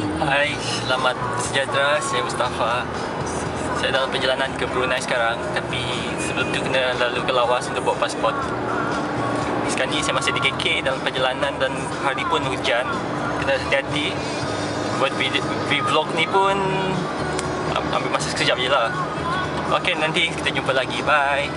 Hai, selamat sejahtera. Saya Mustafa. Saya dalam perjalanan ke Brunei sekarang tapi sebelum tu kena lalu ke lawas untuk buat pasport. Sekarang ni saya masih di KK dalam perjalanan dan hari pun hujan. Kena hati-hati. Buat vlog ni pun ambil masa sekejap je lah. Okay, nanti kita jumpa lagi. Bye.